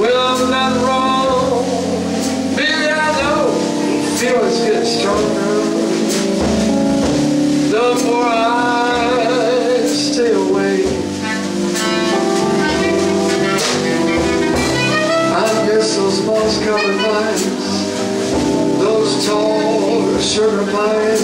Well, I'm not wrong, baby, I know. Feelings get stronger. The more I stay away. I those those tall sugar pines,